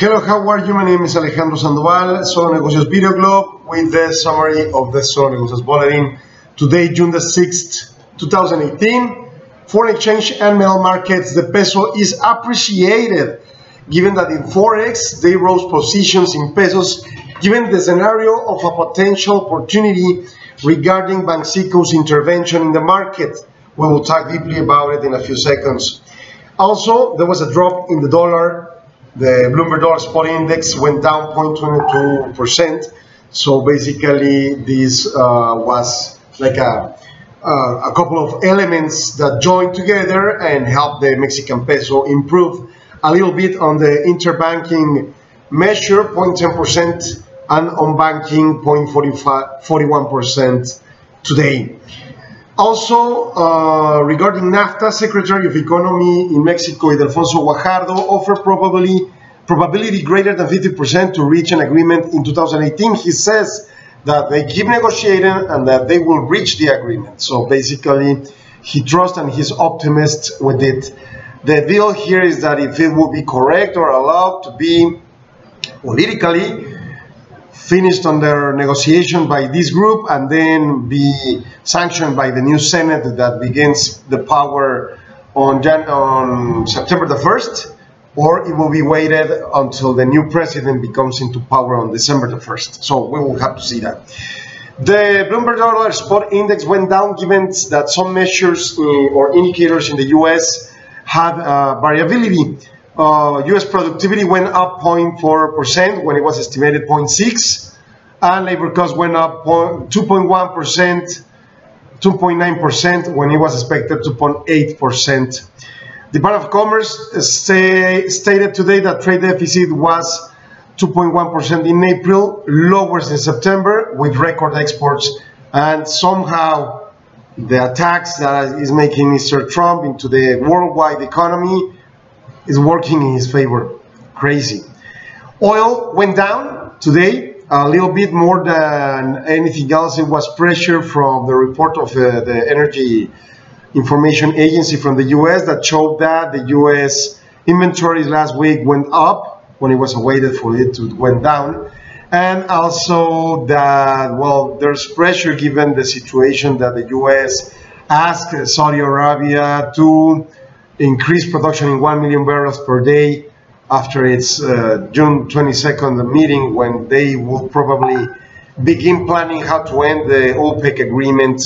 Hello, how are you? My name is Alejandro Sandoval, Solo Negocios VideoBlog, with the summary of the Solo Negocios Bulletin. Today, June the 6th, 2018, foreign exchange and metal markets, the peso is appreciated, given that in Forex, they rose positions in pesos, given the scenario of a potential opportunity regarding Banxico's intervention in the market. We will talk deeply about it in a few seconds. Also, there was a drop in the dollar the Bloomberg Dollar Spot Index went down 0.22%. So basically, this uh, was like a, uh, a couple of elements that joined together and helped the Mexican peso improve a little bit on the interbanking measure, 0.10%, and on banking, 0.41% today. Also, uh, regarding NAFTA, Secretary of Economy in Mexico, Ildefonso Guajardo, offered probably probability greater than 50% to reach an agreement in 2018. He says that they keep negotiating and that they will reach the agreement. So basically, he trusts and he's optimist with it. The deal here is that if it will be correct or allowed to be politically finished under negotiation by this group and then be sanctioned by the new Senate that begins the power on, Jan on September the 1st, or it will be waited until the new president becomes into power on December the 1st. So we will have to see that. The Bloomberg Dollar Spot Index went down given that some measures uh, or indicators in the US had uh, variability. Uh, US productivity went up 0.4% when it was estimated 0.6 and labor cost went up 2.1%, 2.9% when it was expected 2.8%. The Department of Commerce say, stated today that trade deficit was 2.1% in April, lower in September with record exports, and somehow the attacks that is making Mr. Trump into the worldwide economy is working in his favor. Crazy. Oil went down today a little bit more than anything else. It was pressure from the report of uh, the Energy Information Agency from the US that showed that the US inventories last week went up when it was awaited for it to went down. And also that, well, there's pressure given the situation that the US asked Saudi Arabia to increase production in 1 million barrels per day after its uh, June 22nd meeting when they will probably begin planning how to end the OPEC agreement.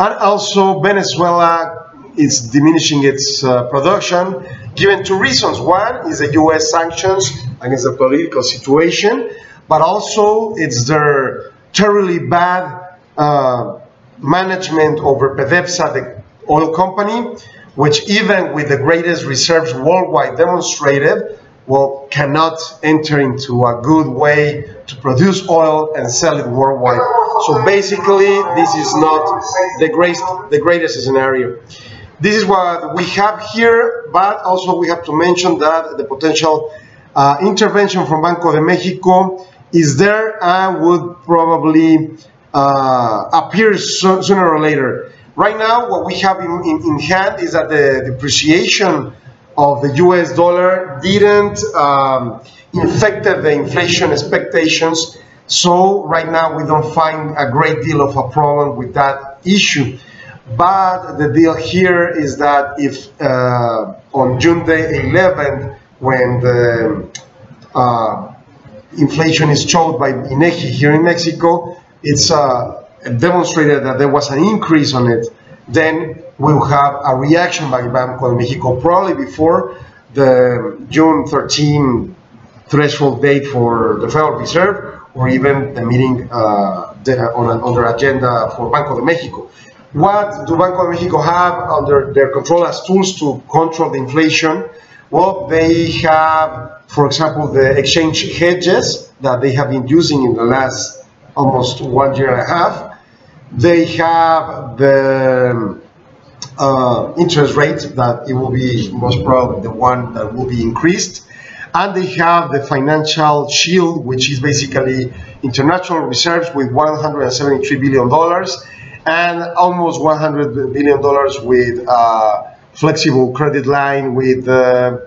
And also Venezuela is diminishing its uh, production given two reasons. One is the US sanctions it's the political situation, but also it's their terribly bad uh, management over PDVSA, the oil company, which even with the greatest reserves worldwide demonstrated, well, cannot enter into a good way to produce oil and sell it worldwide. So basically, this is not the, great, the greatest scenario. This is what we have here, but also we have to mention that the potential uh, intervention from Banco de Mexico is there and would probably uh, appear so, sooner or later. Right now, what we have in, in, in hand is that the depreciation of the US dollar didn't um, infect the inflation expectations. So right now we don't find a great deal of a problem with that issue. But the deal here is that if uh, on June the 11th, when the uh, inflation is showed by INEGI here in Mexico, it's uh, demonstrated that there was an increase on it then we'll have a reaction by Banco de Mexico probably before the June 13 threshold date for the Federal Reserve or even the meeting uh, on, on their agenda for Banco de Mexico. What do Banco de Mexico have under their control as tools to control the inflation? Well, they have, for example, the exchange hedges that they have been using in the last almost one year and a half they have the uh, interest rate that it will be most probably the one that will be increased. And they have the financial shield, which is basically international reserves with $173 billion and almost $100 billion with uh, flexible credit line with uh,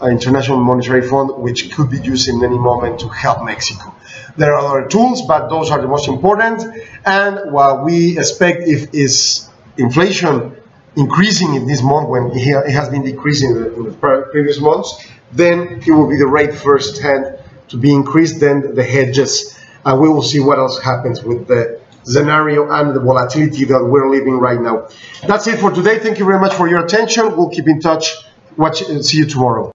uh, International Monetary Fund, which could be used in any moment to help Mexico. There are other tools, but those are the most important. And what we expect if is inflation increasing in this month when it has been decreasing in the, previous months, then it will be the rate first hand to be increased, then the hedges. And we will see what else happens with the scenario and the volatility that we're living right now. That's it for today. Thank you very much for your attention. We'll keep in touch. Watch, see you tomorrow.